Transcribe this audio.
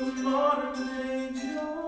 morning, angel.